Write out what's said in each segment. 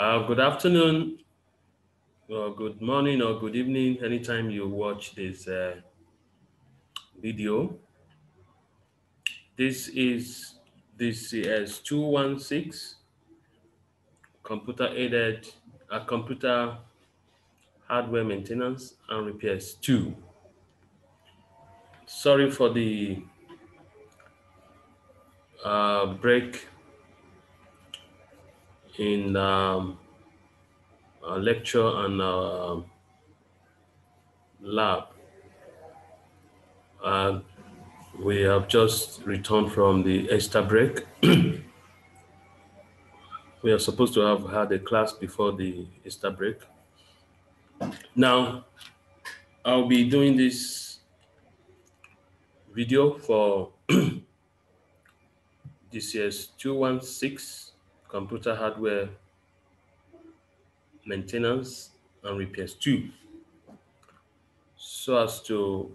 Uh, good afternoon, or good morning, or good evening, anytime you watch this uh, video. This is DCS 216 computer aided uh, computer hardware maintenance and repairs 2. Sorry for the uh, break in um, lecture and uh, lab. Uh, we have just returned from the Easter break. we are supposed to have had a class before the Easter break. Now, I'll be doing this video for DCS 216 computer hardware maintenance and repairs too, so as to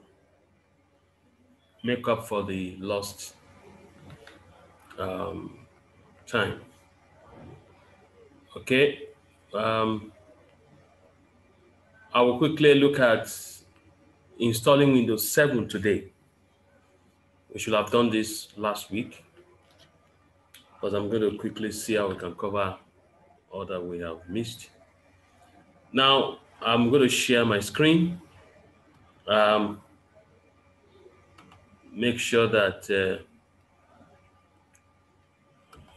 make up for the lost um, time. Okay, um, I will quickly look at installing Windows 7 today. We should have done this last week but I'm going to quickly see how we can cover all that we have missed. Now, I'm going to share my screen. Um, make sure that uh,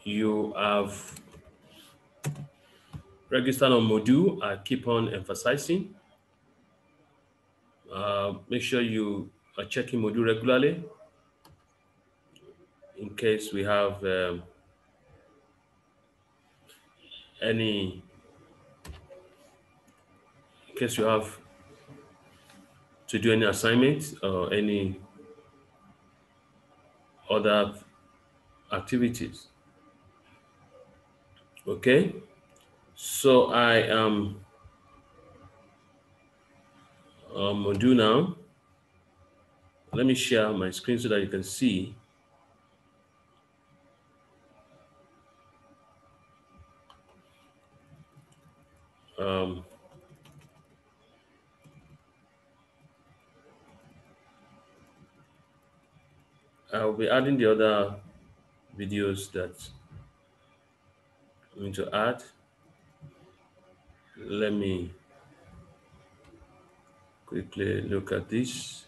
you have registered on Moodle. I keep on emphasizing. Uh, make sure you are checking Moodle regularly in case we have um, any case you have to do any assignments or any other activities. Okay, so I am um, do now. Let me share my screen so that you can see um, I'll be adding the other videos that I'm going to add. Let me quickly look at this.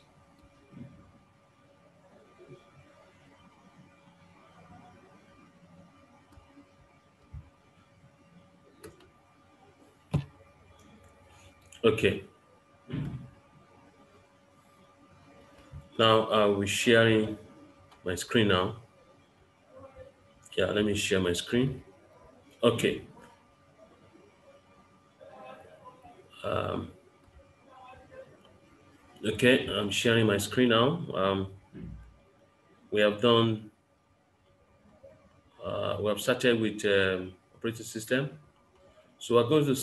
Okay. Now I'll be sharing my screen now. Yeah, let me share my screen. Okay. Um, okay, I'm sharing my screen now. Um, we have done, uh, we have started with um, operating system. So we're going to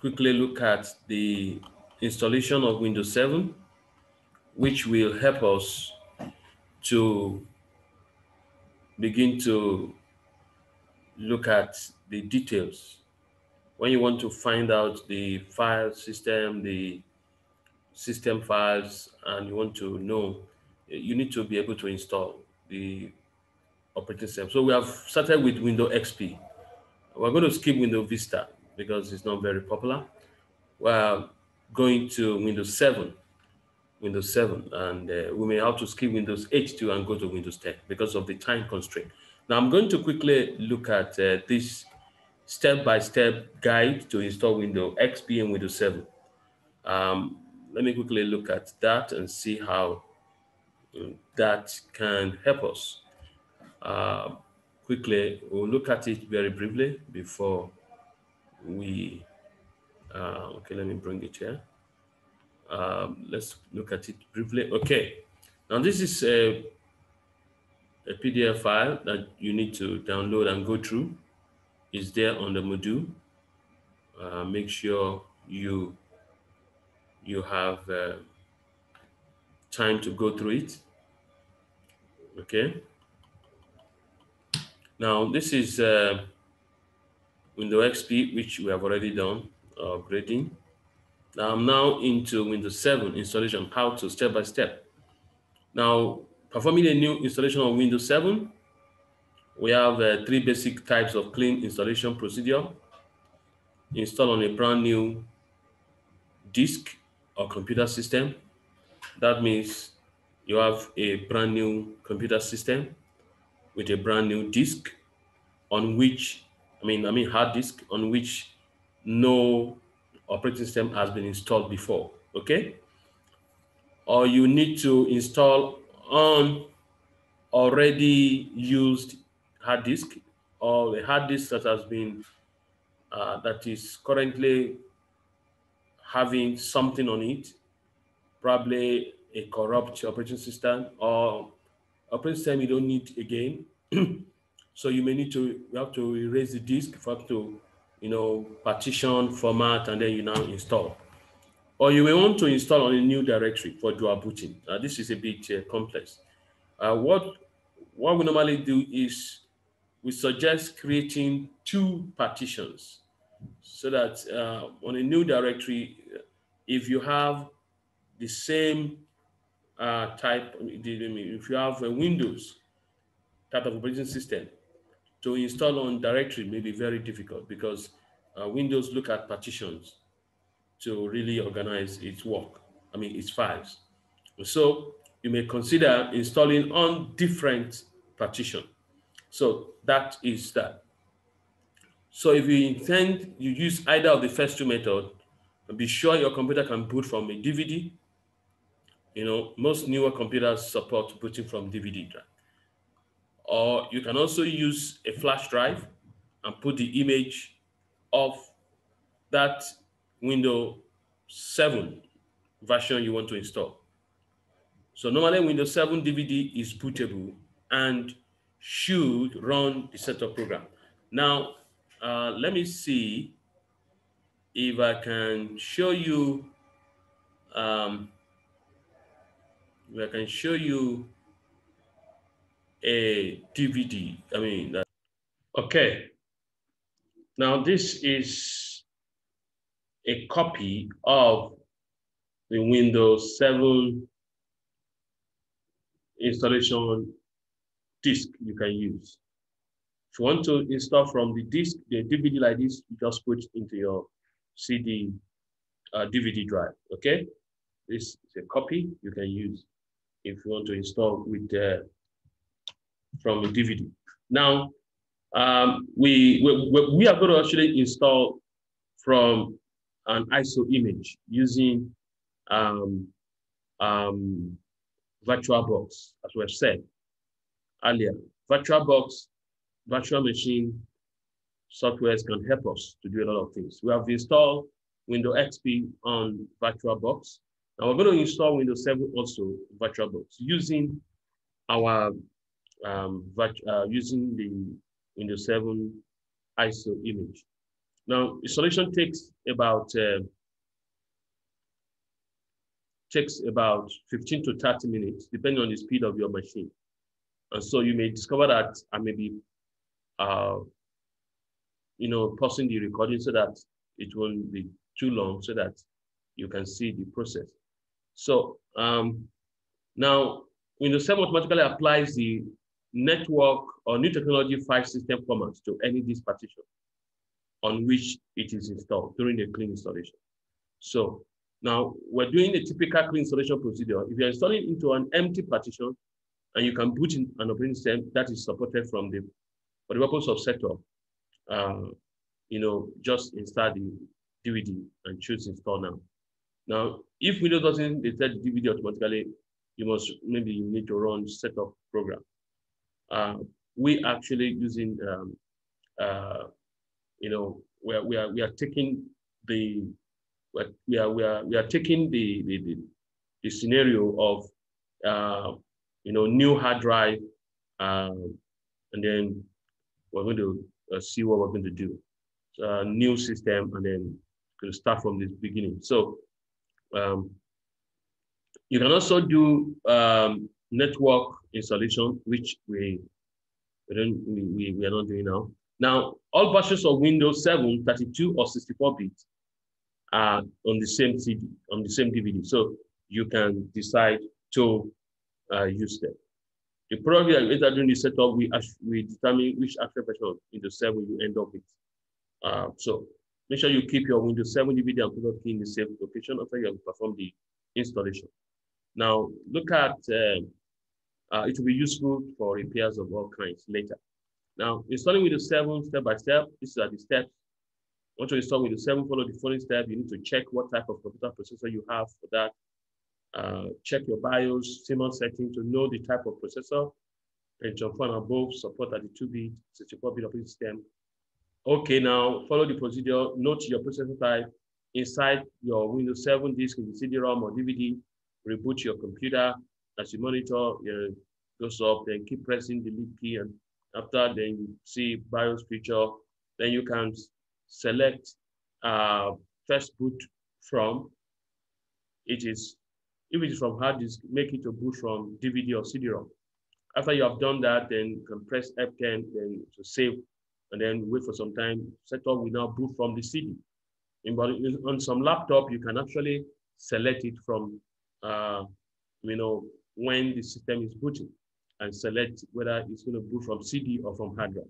quickly look at the installation of Windows 7, which will help us to begin to look at the details. When you want to find out the file system, the system files, and you want to know, you need to be able to install the operating system. So we have started with Windows XP. We're going to skip Windows Vista because it's not very popular. We're going to Windows 7, Windows 7, and uh, we may have to skip Windows 8 too and go to Windows 10 because of the time constraint. Now I'm going to quickly look at uh, this step-by-step -step guide to install Windows XP and Windows 7. Um, let me quickly look at that and see how um, that can help us. Uh, quickly, we'll look at it very briefly before we, uh, okay, let me bring it here. Um, let's look at it briefly. Okay, now this is a, a PDF file that you need to download and go through. It's there on the module. Uh, make sure you you have uh, time to go through it. Okay. Now this is uh, Windows XP, which we have already done, uh, upgrading. Now I'm now into Windows 7 installation, how to step by step. Now, performing a new installation on Windows 7, we have uh, three basic types of clean installation procedure. Install on a brand new disk or computer system. That means you have a brand new computer system with a brand new disk on which, I mean, I mean hard disk on which no operating system has been installed before, okay? Or you need to install on already used hard disk or a hard disk that has been, uh, that is currently having something on it, probably a corrupt operating system or operating system you don't need again. so you may need to, you have to erase the disk for to, you know, partition, format, and then you now install. Or you may want to install on a new directory for dual booting. Uh, this is a bit uh, complex. Uh, what, what we normally do is we suggest creating two partitions so that uh, on a new directory, if you have the same uh, type, if you have a Windows type of operating system, to install on directory may be very difficult because uh, Windows look at partitions to really organize its work, I mean, its files. So you may consider installing on different partition. So that is that. So if you intend, you use either of the first two methods, be sure your computer can boot from a DVD. You know, most newer computers support booting from DVD drive. Or you can also use a flash drive and put the image of that Windows 7 version you want to install. So normally Windows 7 DVD is bootable and should run the setup program. Now, uh, let me see if I can show you, um, I can show you a DVD. I mean, okay. Now this is a copy of the Windows 7 installation disk you can use. If you want to install from the disk, the DVD like this, you just put into your CD uh, DVD drive, okay? This is a copy you can use if you want to install with uh, from a DVD. Now, um, we, we, we are going to actually install from an ISO image using um, um, VirtualBox, as we have said earlier. VirtualBox, virtual machine softwares can help us to do a lot of things. We have installed Windows XP on VirtualBox. Now we're going to install Windows 7 also VirtualBox using our um, uh, using the Windows 7 ISO image. Now installation takes about uh, takes about 15 to 30 minutes, depending on the speed of your machine. And so you may discover that I may be, uh, you know, pausing the recording so that it won't be too long so that you can see the process. So um, now Windows 7 automatically applies the network or new technology file system formats to any disk partition on which it is installed during the clean installation. So now we're doing a typical clean installation procedure. If you're installing into an empty partition and you can boot in an operating system that is supported from the, for the purpose of setup, uh, you know, just install the DVD and choose install now. Now, if Windows doesn't detect the DVD automatically, you must, maybe you need to run setup program. Uh, we actually using, um, uh, you know, we are, we are, we are taking the, we are, we are, we are taking the, the, the, the scenario of, uh, you know, new hard drive, um, and then we're going to uh, see what we're going to do. So, new system, and then going to start from the beginning. So um, you can also do um, network installation, which we we, don't, we, we are not doing now. Now, all versions of Windows 7, 32 or 64 bits are on the same CD, on the same DVD. So you can decide to uh, use them. The probably later during the setup, we we determine which actual version of Windows 7 you end up with. Uh, so make sure you keep your Windows 7 DVD and product key in the same location after you have performed the installation. Now look at, uh, uh, it will be useful for repairs of all kinds later. Now installing Windows 7 step by step, these are the steps. Once you install Windows 7, follow the following step. You need to check what type of computer processor you have for that. Uh, check your BIOS, CMOS setting to know the type of processor. Pentium 4 and above, support at the 2-bit, 64-bit operating system. Okay, now follow the procedure. Note your processor type inside your Windows 7 disk in the CD-ROM or DVD. Reboot your computer as you monitor uh, goes up. Then keep pressing the delete key, and after then you see BIOS feature. Then you can select uh, first boot from. It is if it is from hard disk, make it a boot from DVD or CD-ROM. After you have done that, then you can press F10 then to save and then wait for some time. Setup will now boot from the CD. In, but on some laptop, you can actually select it from, uh, you know, when the system is booting and select whether it's going to boot from CD or from hard drive.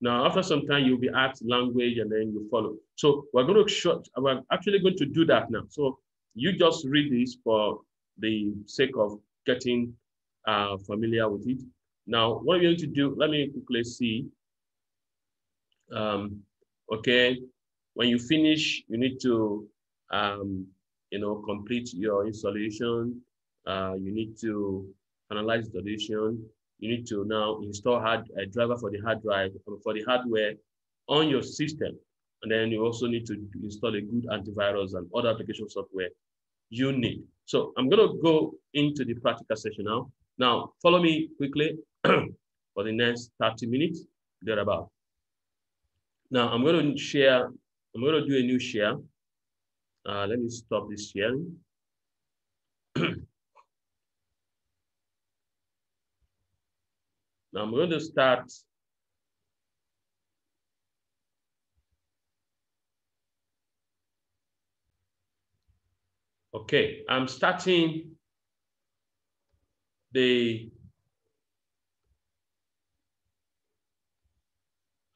Now, after some time, you'll be asked language and then you follow. So we're going to short, we're actually going to do that now. So you just read this for the sake of getting uh, familiar with it. Now, what we're going to do, let me quickly see um, okay, when you finish, you need to, um, you know, complete your installation. Uh, you need to analyze the solution. You need to now install hard a driver for the hard drive for the hardware on your system. And then you also need to install a good antivirus and other application software you need. So I'm going to go into the practical session now. Now, follow me quickly for the next 30 minutes, thereabout. Now I'm going to share, I'm going to do a new share. Uh, let me stop this sharing. now I'm going to start Okay, I'm starting the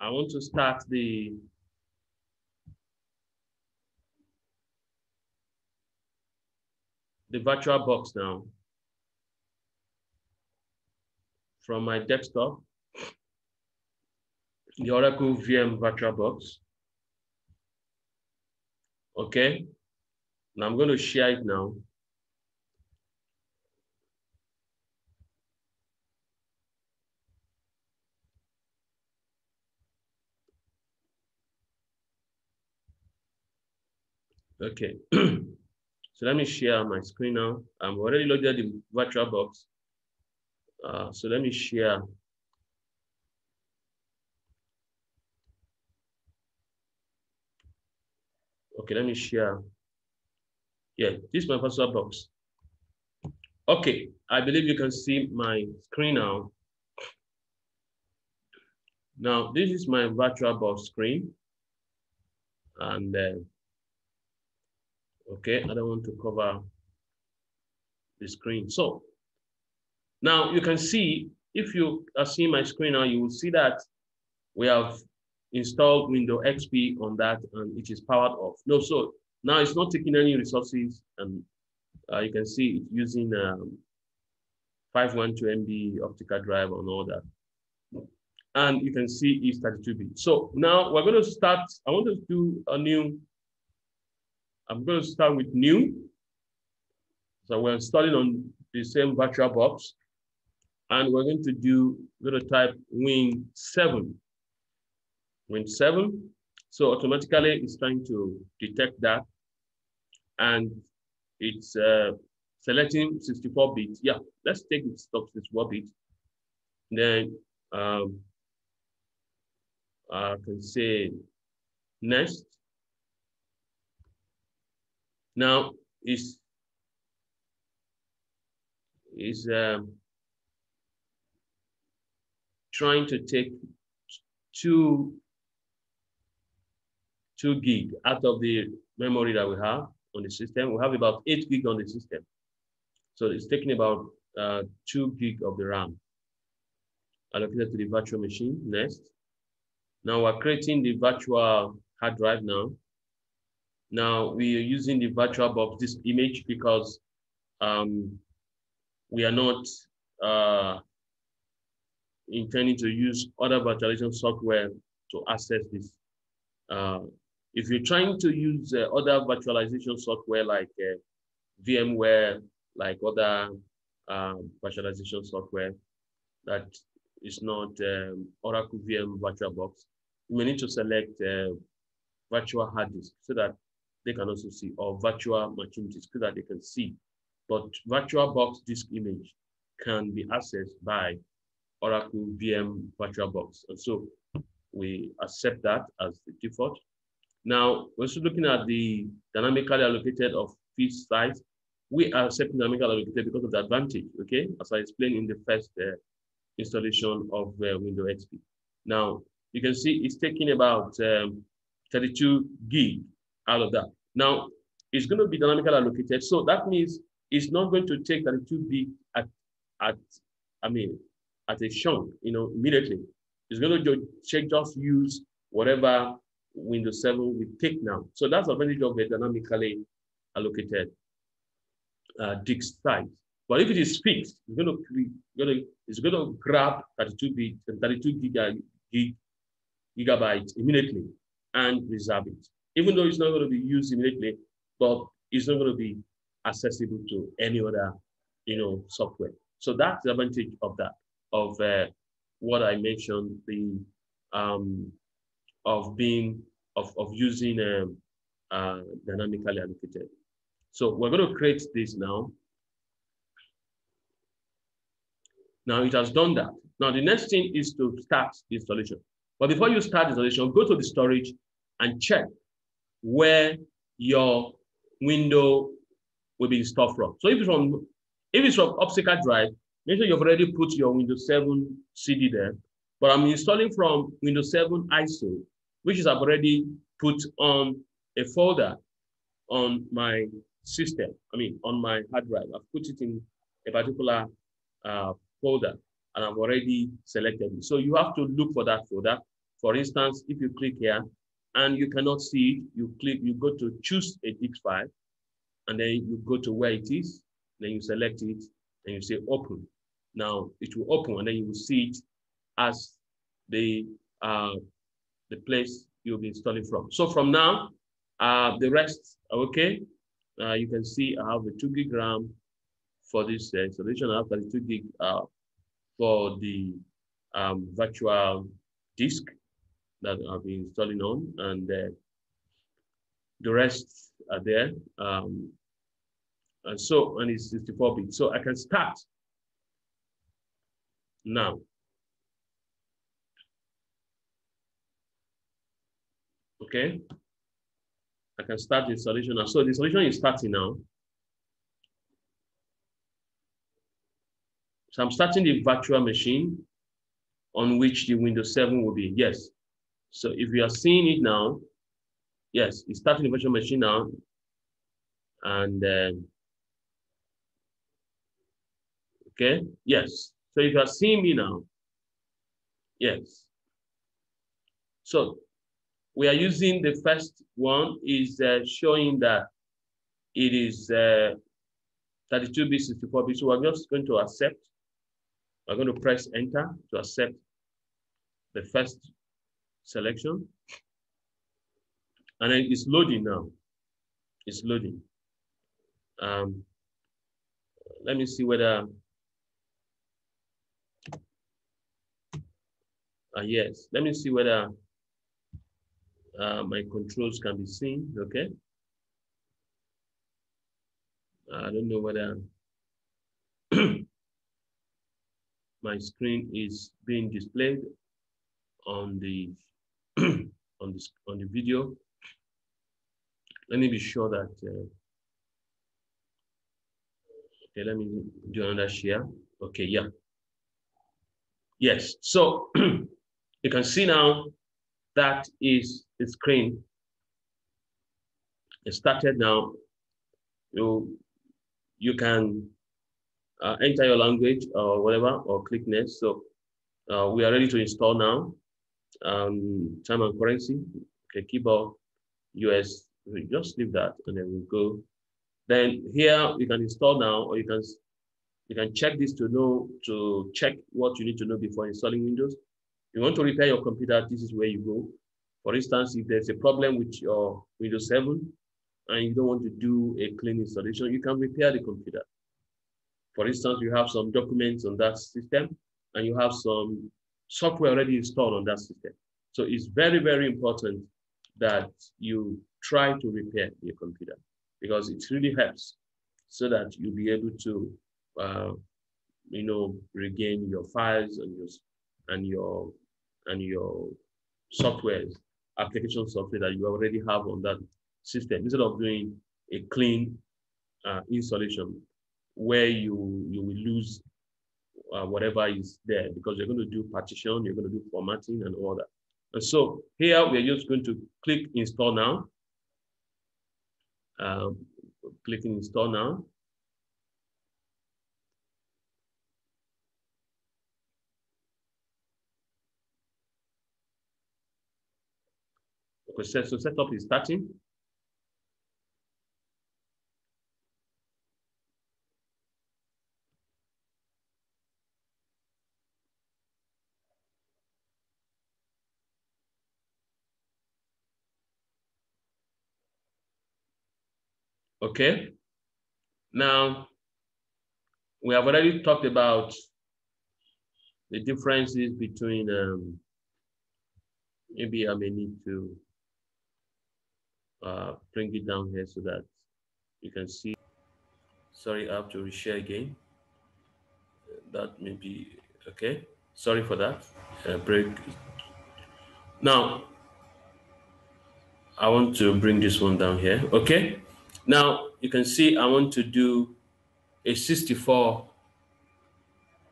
I want to start the the virtual box now from my desktop, the Oracle VM VirtualBox. Okay, now I'm going to share it now. Okay, so let me share my screen now. I'm already loaded the VirtualBox. Uh, so let me share. Okay, let me share. Yeah, this is my VirtualBox. Okay, I believe you can see my screen now. Now, this is my virtual box screen. And uh, Okay, I don't want to cover the screen. So now you can see, if you are seeing my screen now, you will see that we have installed Windows XP on that and it is powered off. No, so now it's not taking any resources and uh, you can see it's using um, 512 MB optical drive and all that. And you can see it's 32 bit. So now we're going to start, I want to do a new I'm going to start with new. So we're starting on the same VirtualBox. And we're going to do, to type Win 7. Win 7. So automatically it's trying to detect that. And it's uh, selecting 64 bit. Yeah, let's take it stop 64 bit. Then um, I can say next. Now, is is um, trying to take two two gig out of the memory that we have on the system. We have about eight gig on the system. So it's taking about uh, two gig of the RAM allocated to the virtual machine next. Now we're creating the virtual hard drive now. Now we are using the VirtualBox this image because um, we are not uh, intending to use other virtualization software to access this. Uh, if you're trying to use uh, other virtualization software like uh, VMware, like other um, virtualization software that is not um, Oracle VM VirtualBox, you may need to select uh, virtual hard disk so that they can also see, or virtual machine disk so that they can see. But VirtualBox disk image can be accessed by Oracle VM VirtualBox. And so we accept that as the default. Now, we're looking at the dynamically allocated of feed size. We are accepting dynamically allocated because of the advantage, okay? As I explained in the first uh, installation of uh, Windows XP. Now, you can see it's taking about um, 32 gig out of that. Now, it's going to be dynamically allocated. So that means it's not going to take 32 gig at, at I mean, at a chunk, you know, immediately. It's going to just use whatever Windows 7 will take now. So that's the advantage of dynamically allocated uh, disk size. But if it is fixed, it's going to, going to, it's going to grab 32 bit, 32 giga, gig, gigabytes immediately and reserve it. Even though it's not going to be used immediately, but it's not going to be accessible to any other, you know, software. So that's the advantage of that, of uh, what I mentioned, the um, of being of, of using um, uh, dynamically allocated. So we're going to create this now. Now it has done that. Now the next thing is to start the installation. But before you start the installation, go to the storage and check where your window will be installed from. So if it's from if it's from optical drive, make sure you've already put your Windows 7 CD there. But I'm installing from Windows 7 ISO, which is I've already put on a folder on my system. I mean, on my hard drive. I've put it in a particular uh, folder and I've already selected it. So you have to look for that folder. For instance, if you click here and you cannot see it, you click, you go to choose a disk file and then you go to where it is, then you select it and you say open. Now it will open and then you will see it as the, uh, the place you'll be installing from. So from now, uh, the rest okay. Uh, you can see I have a two gig RAM for this uh, installation. I have 32 gig uh, for the um, virtual disk that I'll be installing on, and uh, the rest are there. Um, and so, and it's 64 bit. So I can start now. Okay. I can start the installation now. So the solution is starting now. So I'm starting the virtual machine on which the Windows 7 will be. Yes. So if you are seeing it now, yes, it's starting the virtual machine now. And uh, okay, yes. So if you are seeing me now, yes. So we are using the first one is uh, showing that it is 32-bit, 64-bit. So we're just going to accept we're going to press enter to accept the first selection. And then it's loading now. It's loading. Um, let me see whether, uh, yes, let me see whether uh, my controls can be seen, okay? I don't know whether my screen is being displayed on the on this on the video. Let me be sure that uh, okay, let me do another share. Okay, yeah. Yes, so you can see now that is the screen It started now, you, you can uh, enter your language or whatever, or click next. So uh, we are ready to install now. Um, time and currency, okay, keyboard, US, we just leave that and then we go. Then here you can install now, or you can you can check this to know to check what you need to know before installing Windows. You want to repair your computer, this is where you go. For instance, if there's a problem with your Windows 7 and you don't want to do a clean installation, you can repair the computer. For instance, you have some documents on that system and you have some software already installed on that system. So it's very, very important that you try to repair your computer because it really helps so that you'll be able to, uh, you know, regain your files and your and your and your softwares, application software that you already have on that system instead of doing a clean uh, installation where you you will lose uh, whatever is there because you're going to do partition, you're going to do formatting and all that. And so here we're just going to click install now. Um, clicking install now. So setup is starting. Okay. Now, we have already talked about the differences between, um, maybe I may need to uh, bring it down here so that you can see. Sorry, I have to reshare again. That may be okay. Sorry for that. Uh, break. Now, I want to bring this one down here. Okay. Now you can see I want to do a 64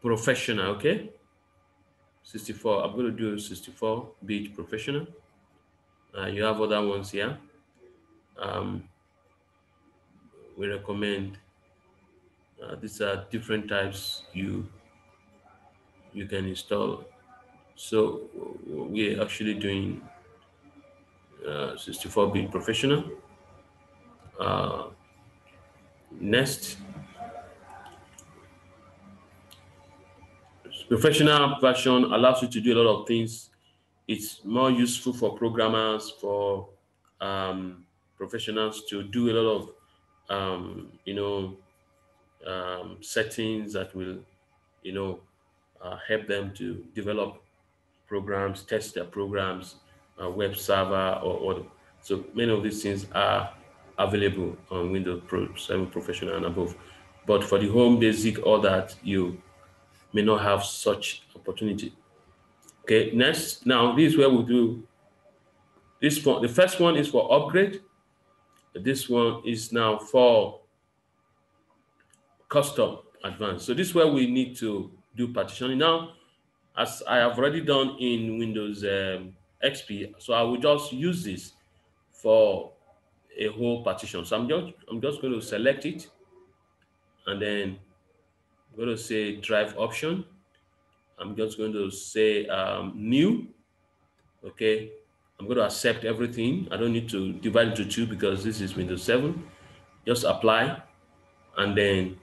professional, okay? 64, I'm going to do 64 bit professional. Uh, you have other ones here. Um, we recommend uh, these are different types you you can install. So we're actually doing 64-bit uh, professional. Uh, next, professional version allows you to do a lot of things. It's more useful for programmers, for um, professionals to do a lot of, um, you know, um, settings that will, you know, uh, help them to develop programs, test their programs, uh, web server, or, or so many of these things are available on Windows Pro 7 Professional and above. But for the home basic, all that, you may not have such opportunity. Okay, next, now this is where we do this one. The first one is for upgrade. This one is now for custom advanced. So this is where we need to do partitioning. Now, as I have already done in Windows um, XP, so I will just use this for a whole partition. So I'm just I'm just going to select it and then I'm going to say drive option. I'm just going to say um, new. Okay. I'm going to accept everything. I don't need to divide into two because this is Windows 7. Just apply. And then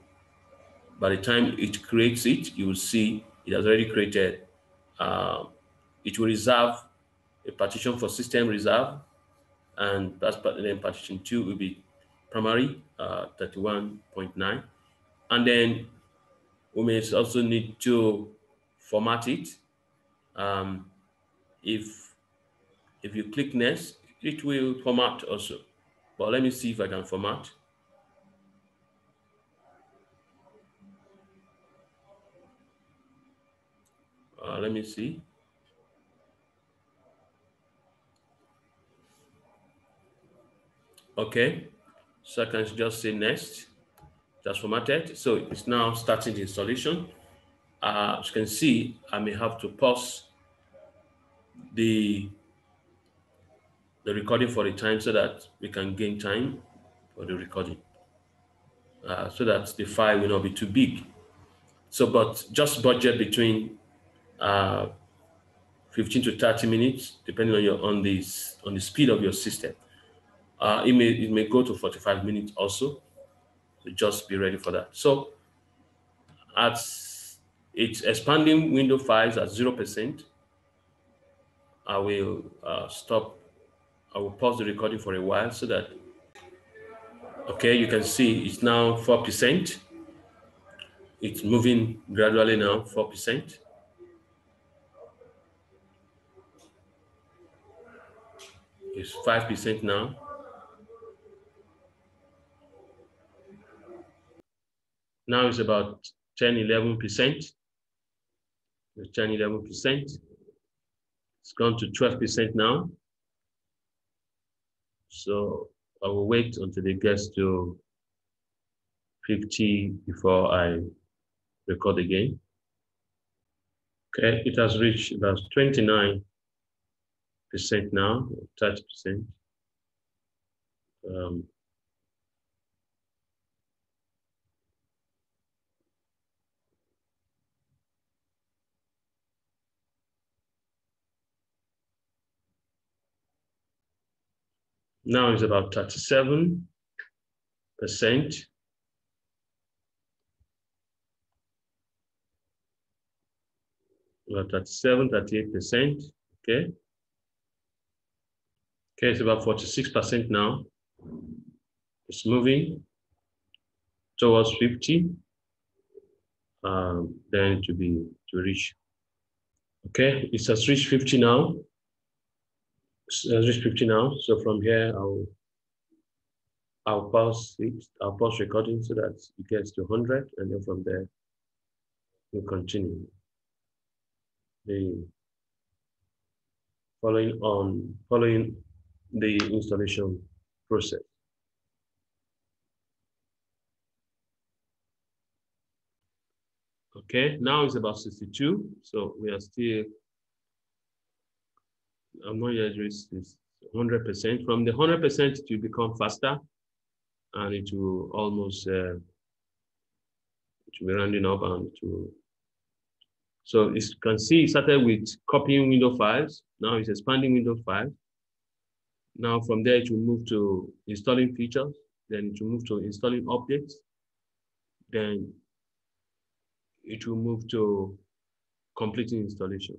by the time it creates it, you will see it has already created. Uh, it will reserve a partition for system reserve and that's part. then partition two will be primary uh, 31.9 and then we may also need to format it um, if if you click next it will format also but let me see if I can format uh, let me see Okay, so I can just say next, just formatted. So it's now starting the installation. Uh, as you can see, I may have to pause the, the recording for the time so that we can gain time for the recording. Uh, so that the file will not be too big. So, but just budget between uh, 15 to 30 minutes, depending on your on this on the speed of your system. Uh, it may it may go to 45 minutes also. So just be ready for that. So at it's expanding window files at zero percent. I will uh, stop. I will pause the recording for a while so that okay, you can see it's now four percent. It's moving gradually now, four percent. It's 5% now. Now it's about 10, 11%. 10, 11%. It's gone to 12% now. So I will wait until it gets to 50 before I record again. Okay, it has reached about 29 percent now, 30 percent. Um, now it's about 37 percent. About 37, 38 percent. Okay. Okay, it's about 46% now. It's moving towards 50. Um, then to be to reach. Okay, it has reached 50 now. It has reached 50 now. So from here, I'll I'll pause it, I'll pause recording so that it gets to 100, and then from there, we'll continue. The following on following the installation process. Okay, now it's about 62. So we are still, I'm not yet reached 100%. From the 100%, it will become faster and it will almost, uh, it will be rounding up and to. So you can see it started with copying window files. Now it's expanding window files. Now from there, it will move to installing features, then it will move to installing updates, then it will move to completing installation.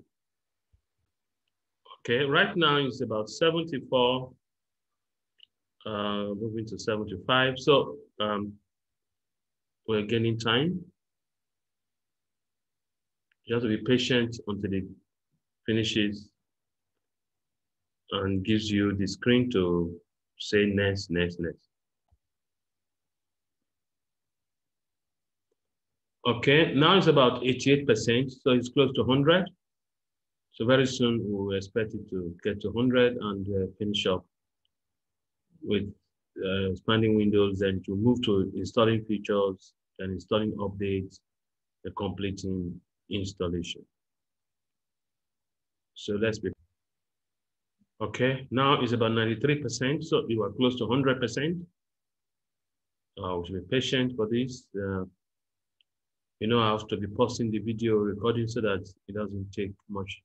Okay, right now it's about 74, uh, moving to 75. So um, we're gaining time. You have to be patient until it finishes and gives you the screen to say next, next, next. Okay, now it's about 88%, so it's close to 100. So very soon we expect it to get to 100 and uh, finish up with uh, expanding windows, then to move to installing features, then installing updates, the completing installation. So let's be Okay, now it's about 93%, so you are close to 100%. Uh, we should be patient for this. Uh, you know, I have to be posting the video recording so that it doesn't take much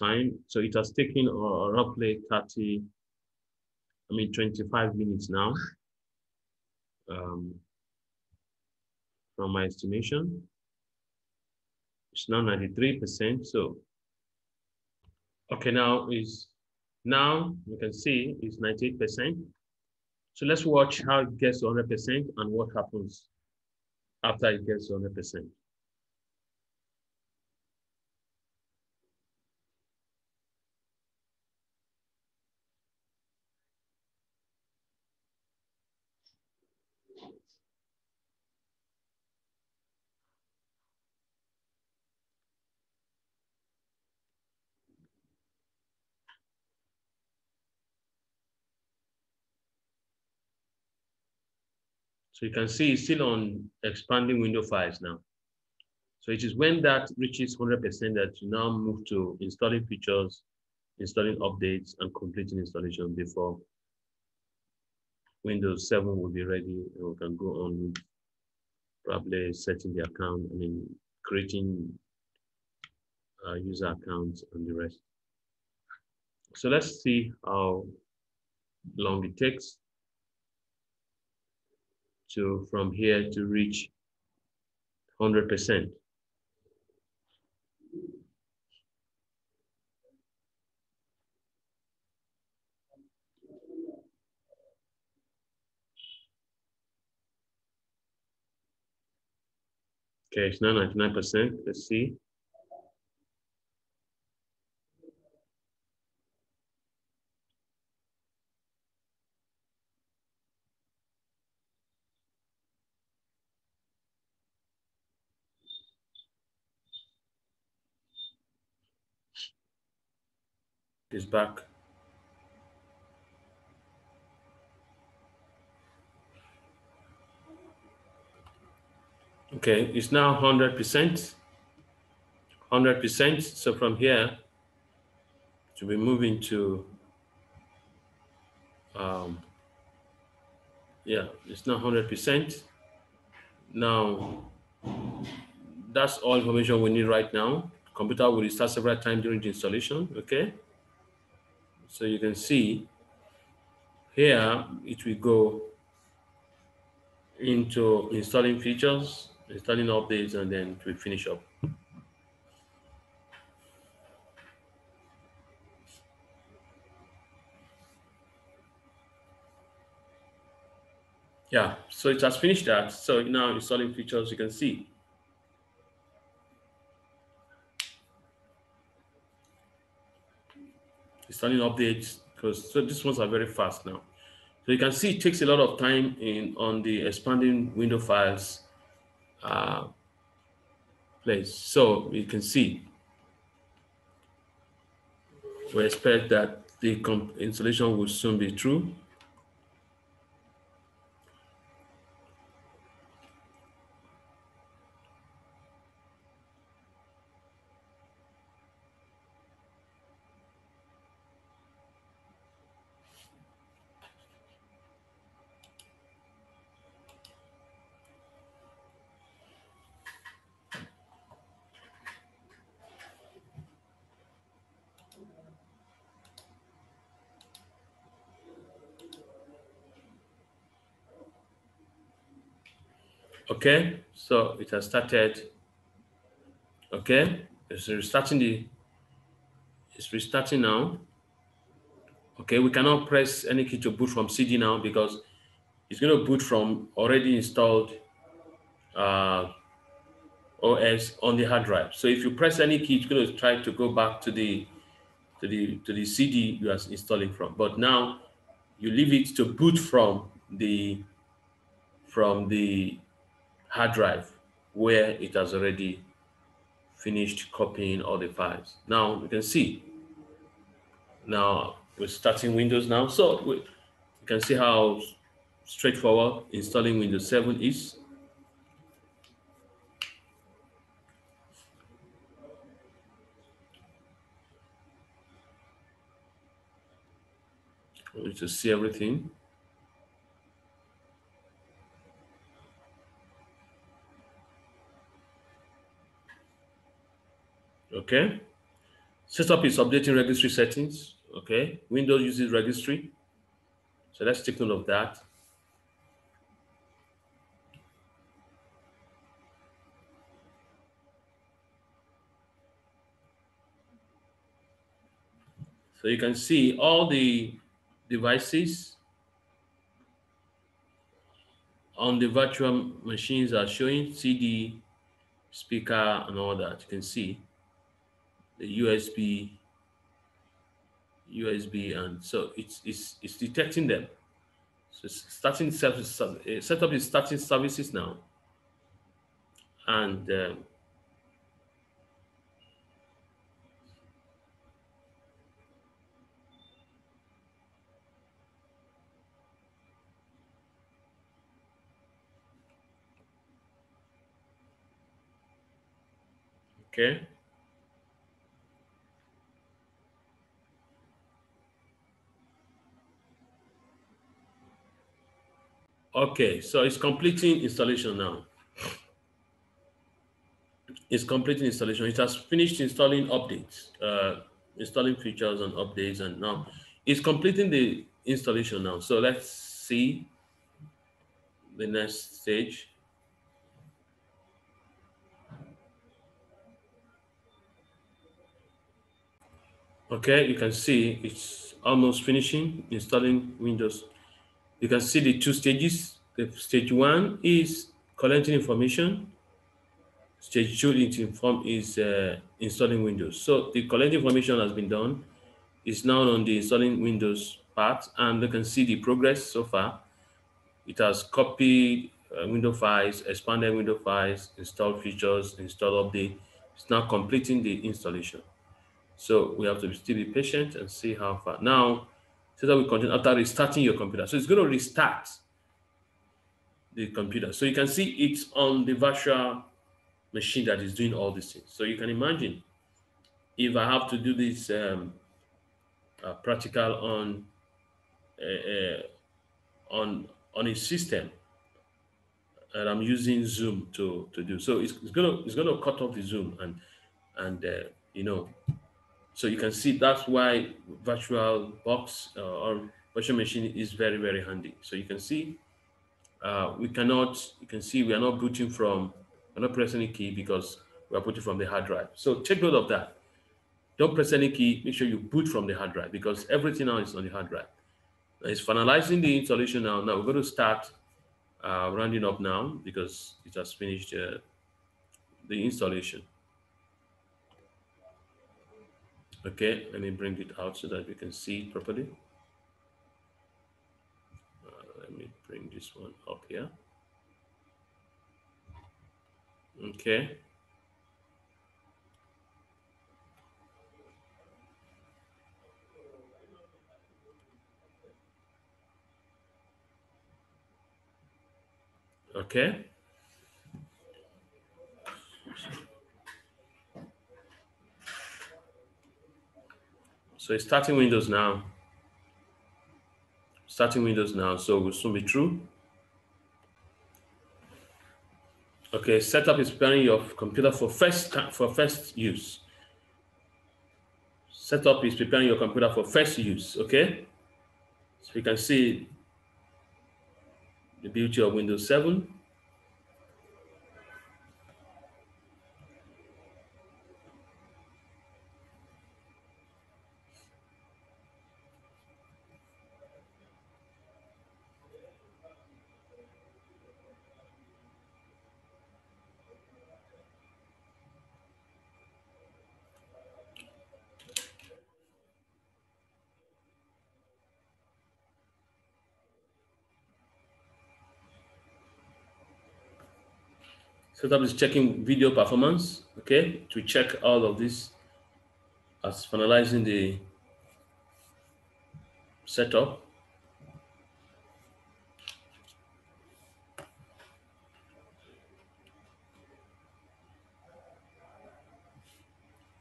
time. So it has taken uh, roughly 30, I mean, 25 minutes now um, from my estimation. It's now 93%. So, okay, now is now you can see it's 98%. So let's watch how it gets to 100% and what happens after it gets to 100%. So you can see it's still on expanding window files now. So it is when that reaches 100% that you now move to installing features, installing updates and completing installation before Windows 7 will be ready and we can go on with probably setting the account, I mean, creating uh, user accounts and the rest. So let's see how long it takes to from here to reach 100%. Okay, it's now 99%. Let's see. Is back. Okay, it's now 100%. 100%. So from here, to be moving to, um, yeah, it's now 100%. Now, that's all information we need right now. Computer will restart several times during the installation, okay? So you can see here, it will go into installing features, installing updates, and then we finish up. Yeah, so it has finished that. So now installing features, you can see. Installing updates, because so these ones are very fast now. So you can see it takes a lot of time in on the expanding window files uh, place. So you can see we expect that the installation will soon be through. Okay, so it has started. Okay, it's restarting the, it's restarting now. Okay, we cannot press any key to boot from CD now because it's going to boot from already installed uh, OS on the hard drive. So if you press any key, it's going to try to go back to the to the to the CD you are installing from. But now you leave it to boot from the from the hard drive where it has already finished copying all the files. Now you can see, now we're starting Windows now. So we, you can see how straightforward installing Windows 7 is. to see everything. Okay. Setup is updating registry settings. Okay. Windows uses registry. So let's take note of that. So you can see all the devices on the virtual machines are showing CD, speaker, and all that. You can see the USB, USB, and so it's it's it's detecting them. So starting service, uh, setup is starting services now, and um, okay. Okay, so it's completing installation now. It's completing installation. It has finished installing updates, uh, installing features and updates, and now it's completing the installation now. So let's see the next stage. Okay, you can see it's almost finishing installing Windows. You can see the two stages. The stage one is collecting information. Stage two is, inform, is uh, installing Windows. So the collecting information has been done. It's now on the installing Windows part, and you can see the progress so far. It has copied uh, window files, expanded window files, installed features, installed update. It's now completing the installation. So we have to still be patient and see how far. Now, so that continue after restarting your computer. So it's going to restart the computer. So you can see it's on the virtual machine that is doing all these things. So you can imagine if I have to do this um, uh, practical on uh, uh, on on a system and I'm using Zoom to to do. So it's, it's gonna it's gonna cut off the Zoom and and uh, you know so you can see that's why virtual box uh, or virtual machine is very, very handy. So you can see uh, we cannot, you can see we are not booting from, we're not pressing any key because we are booting from the hard drive. So take note of that. Don't press any key, make sure you boot from the hard drive because everything now is on the hard drive. It's finalizing the installation now. Now we're going to start uh, rounding up now because it has finished uh, the installation. Okay, let me bring it out so that we can see properly. Uh, let me bring this one up here. Okay. Okay. So it's starting Windows now. Starting Windows now, so will soon be true. Okay, setup is preparing your computer for first for first use. Setup is preparing your computer for first use. Okay, so you can see the beauty of Windows 7. Setup is checking video performance, okay, to check all of this as finalizing the setup.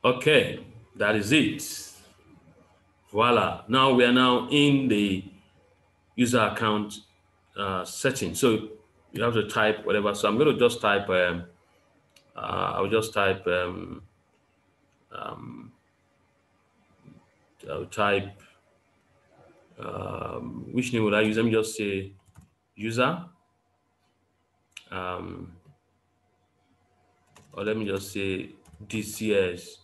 Okay, that is it. Voila. Now we are now in the user account uh, setting. So you have to type whatever. So I'm going to just type, um, uh, I'll just type, um, um, I'll type, um, which name would I use? Let me just say user. Um, or let me just say DCS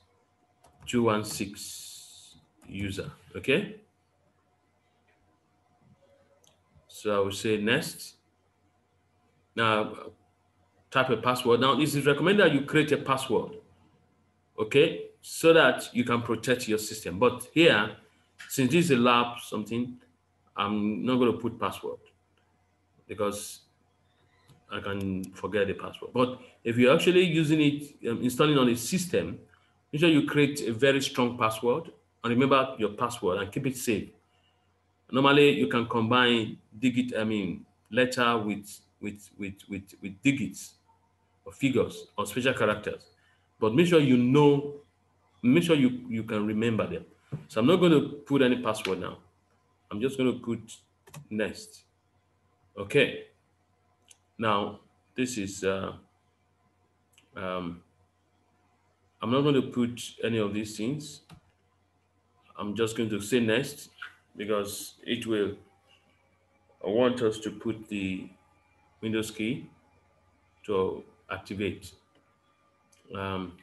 216 user, okay? So I will say next. Now, type a password. Now, it is recommended that you create a password, okay, so that you can protect your system. But here, since this is a lab something, I'm not going to put password because I can forget the password. But if you're actually using it, um, installing on a system, make sure you create a very strong password and remember your password and keep it safe. Normally, you can combine digit, I mean, letter with with, with, with, with digits or figures or special characters. But make sure you know, make sure you, you can remember them. So I'm not going to put any password now. I'm just going to put next. Okay. Now, this is, uh, um, I'm not going to put any of these things. I'm just going to say next because it will I want us to put the Windows key to activate. Um,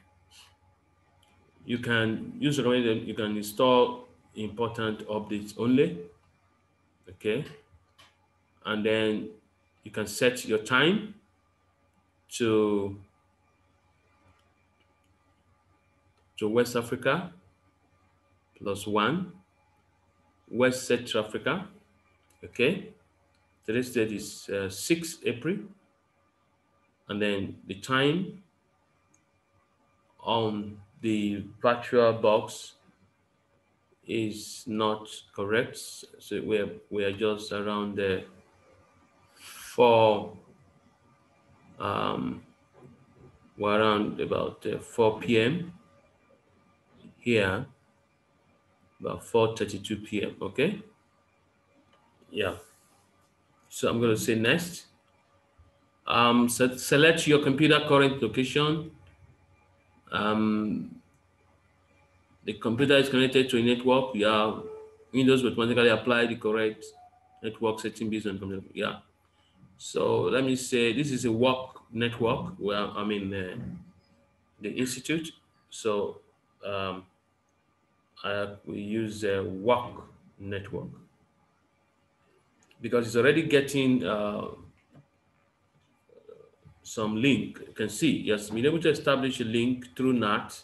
you can use the command, you can install important updates only, okay? And then you can set your time to, to West Africa plus one, West Central Africa, okay? Today's date is uh, 6 April. And then the time on the virtual box is not correct. So we're, we are just around the 4, um, we're around about uh, 4 p.m. here, about 4.32 p.m., okay? Yeah. So I'm going to say next. Um, so select your computer current location. Um, the computer is connected to a network. Yeah, Windows automatically apply the correct network setting based on computer. Yeah. So let me say this is a work network where I'm in uh, the institute. So um, I, we use a work network because it's already getting uh, some link. You can see, yes, been able to establish a link through NAT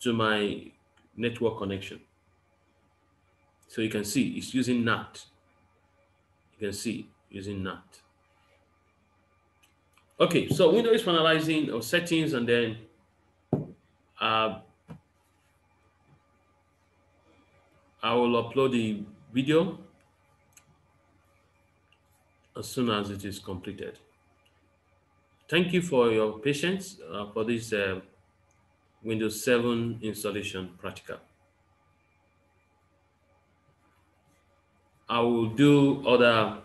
to my network connection. So you can see it's using NAT. You can see using NAT. Okay, so Windows is finalizing our settings and then uh, I will upload the video as soon as it is completed. Thank you for your patience uh, for this uh, Windows 7 installation practical. I will do other,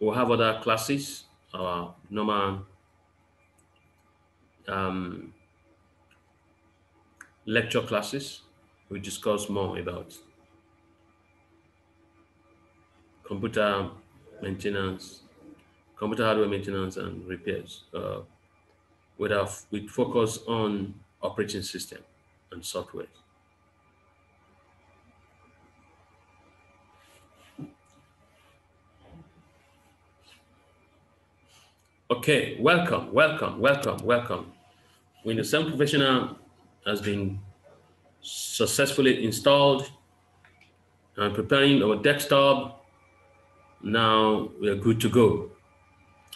we'll have other classes, our normal um, lecture classes. We discuss more about computer maintenance, computer hardware maintenance and repairs uh, with, our, with focus on operating system and software. Okay, welcome, welcome, welcome, welcome. Windows 7 Professional has been successfully installed. I'm preparing our desktop now we're good to go.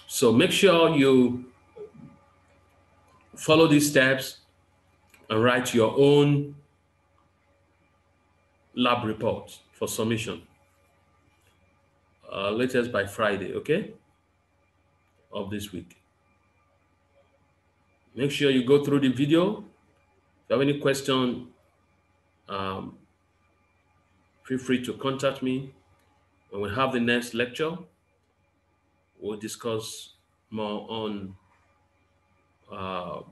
So make sure you follow these steps and write your own lab report for submission. Uh, latest by Friday, okay? Of this week. Make sure you go through the video. If you have any question, um, feel free to contact me when we have the next lecture, we'll discuss more on uh,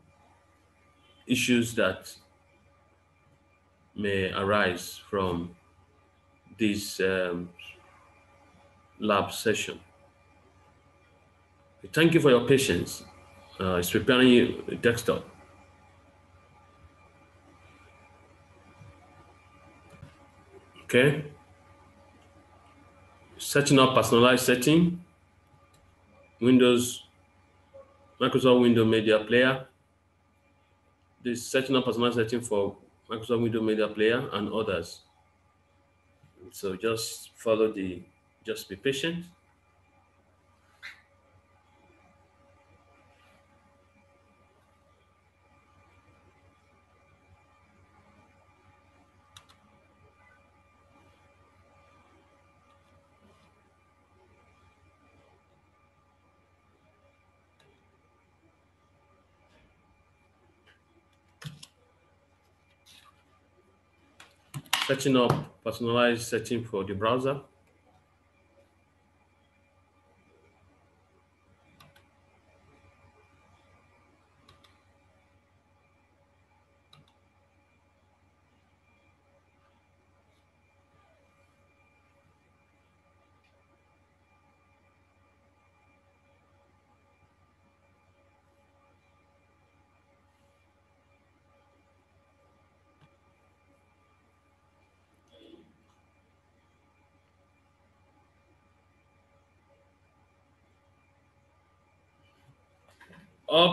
issues that may arise from this um, lab session. Thank you for your patience. Uh, it's preparing you desktop. Okay setting up personalized setting, Windows, Microsoft Windows Media Player. This setting up personalized setting for Microsoft Windows Media Player and others. So just follow the, just be patient. Setting up personalized setting for the browser.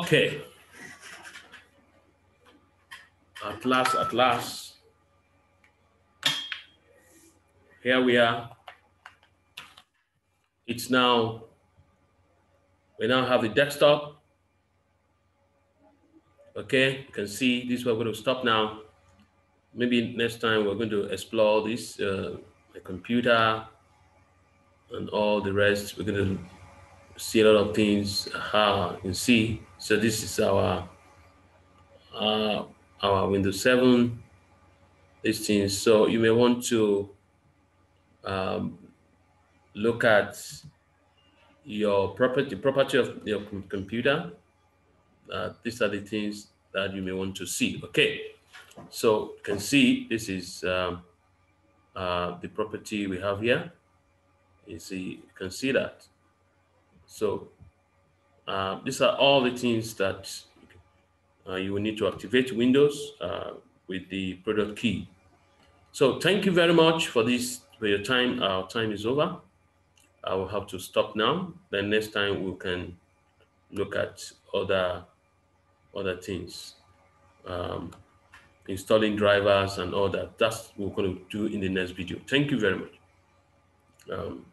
Okay. At last, at last. Here we are. It's now, we now have the desktop. Okay, you can see this is where we're going to stop now. Maybe next time we're going to explore this, uh, the computer and all the rest. We're going to see a lot of things. How you can see. So this is our uh, our Windows 7 these things. So you may want to um, look at your property, property of your computer. Uh, these are the things that you may want to see. Okay, so you can see this is um, uh, the property we have here. You see, you can see that. So uh, these are all the things that uh, you will need to activate Windows uh, with the product key. So thank you very much for this, for your time. Our time is over. I will have to stop now. Then next time we can look at other, other things. Um, installing drivers and all that. That's what we're going to do in the next video. Thank you very much. Um,